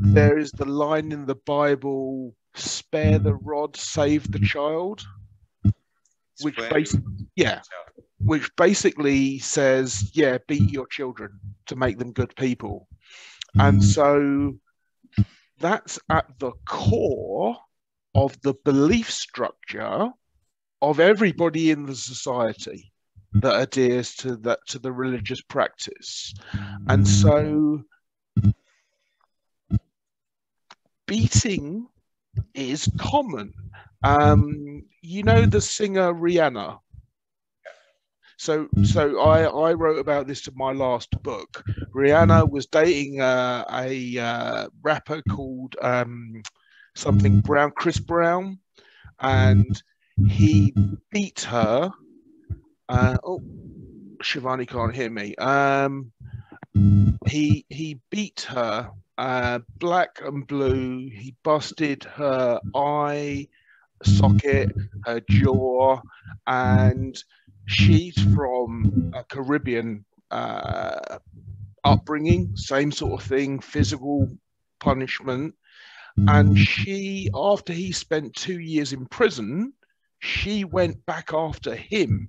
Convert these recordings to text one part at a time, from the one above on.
Mm. there is the line in the Bible, spare the mm. rod, save the child, which basically, yeah, which basically says, yeah, beat your children to make them good people. And mm. so that's at the core of the belief structure of everybody in the society that adheres to that to the religious practice. And so beating is common. Um, you know the singer rihanna? So so i i wrote about this in my last book. Rihanna was dating uh, a uh, rapper called um, something brown chris brown and he beat her. Uh, oh, Shivani can't hear me. Um, he he beat her uh, black and blue. He busted her eye socket, her jaw, and she's from a Caribbean uh, upbringing, same sort of thing, physical punishment. And she, after he spent two years in prison, she went back after him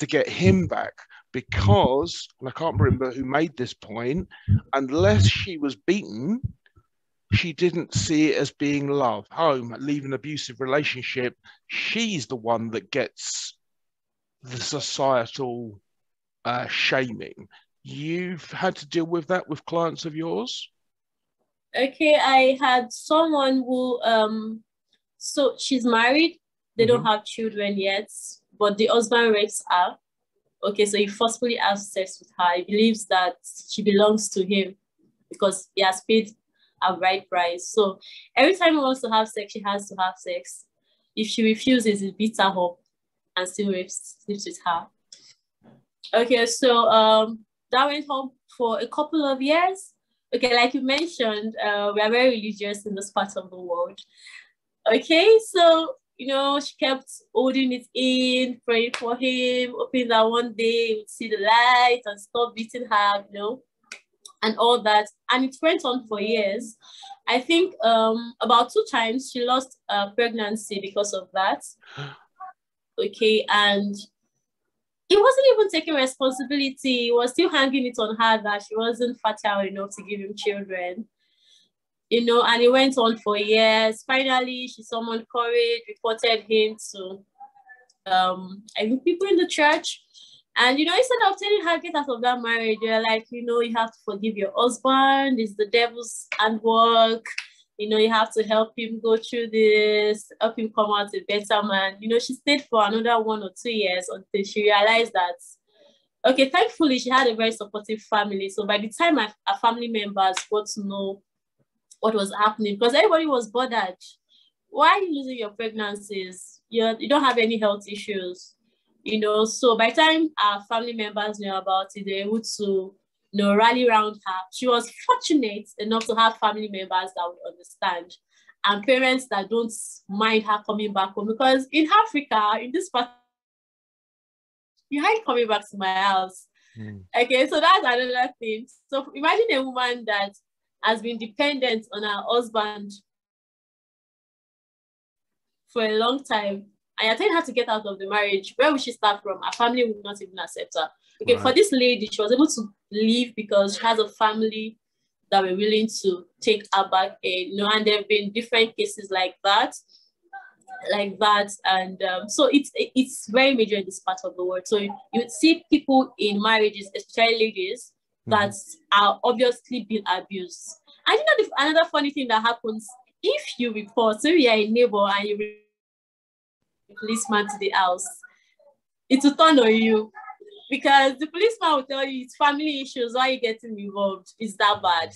to get him back because, and I can't remember who made this point, unless she was beaten, she didn't see it as being love, home, leave an abusive relationship. She's the one that gets the societal uh, shaming. You've had to deal with that with clients of yours? Okay, I had someone who, um, so she's married, they mm-hmm. don't have children yet but the husband rapes her. Okay, so he forcefully has sex with her. He believes that she belongs to him because he has paid a right price. So every time he wants to have sex, she has to have sex. If she refuses, he beats her up and still rapes, sleeps with her. Okay, so um, that went on for a couple of years. Okay, like you mentioned, uh, we are very religious in this part of the world. Okay, so you know, she kept holding it in, praying for him, hoping that one day he would see the light and stop beating her, you know, and all that. And it went on for years. I think um, about two times she lost a pregnancy because of that. Okay, and he wasn't even taking responsibility. He was still hanging it on her that she wasn't fertile enough to give him children you know, and it went on for years. Finally, she summoned courage, reported him to um, I mean, people in the church. And you know, instead of telling her get out of that marriage, they're like, you know, you have to forgive your husband, it's the devil's handwork. You know, you have to help him go through this, help him come out a better man. You know, she stayed for another one or two years until she realized that okay, thankfully she had a very supportive family. So by the time our family members got to know what was happening because everybody was bothered. Why are you losing your pregnancies? You're, you don't have any health issues, you know. So by the time our family members knew about it, they were able to you know, rally around her. She was fortunate enough to have family members that would understand and parents that don't mind her coming back home because in Africa, in this part, you hide coming back to my house. Mm. Okay, so that's another thing. So imagine a woman that has been dependent on her husband for a long time. And you're telling her to get out of the marriage. Where will she start from? Her family would not even accept her. Okay, right. for this lady, she was able to leave because she has a family that were willing to take her back in. You know, and there have been different cases like that like that and um, so it's it's very major in this part of the world so you, you see people in marriages especially ladies that mm-hmm. are obviously being abused. And you know, the, another funny thing that happens if you report, so you are a neighbor and you report a policeman to the house, it will turn on you because the policeman will tell you it's family issues. Why are you getting involved? Is that bad?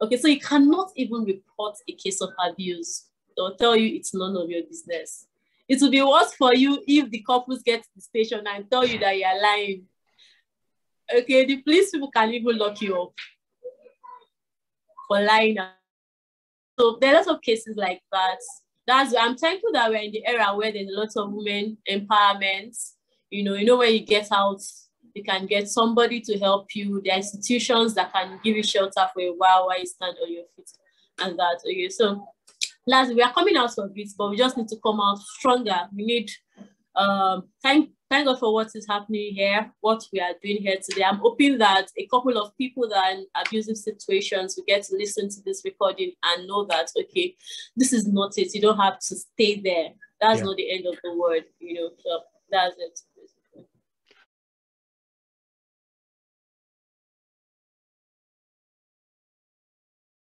Okay, so you cannot even report a case of abuse. They'll tell you it's none of your business. It will be worse for you if the couples get to the station and tell you that you're lying Okay, the police people can even lock you up for lying. So there are lots of cases like that. That's I'm thankful that we're in the era where there's a lot of women empowerment. You know, you know when you get out, you can get somebody to help you. There are institutions that can give you shelter for a while while you stand on your feet and that. Okay, so last we are coming out of it, but we just need to come out stronger. We need um thank thank God for what is happening here, what we are doing here today. I'm hoping that a couple of people that are in abusive situations will get to listen to this recording and know that okay, this is not it. You don't have to stay there. That's yeah. not the end of the word, you know. So that's it.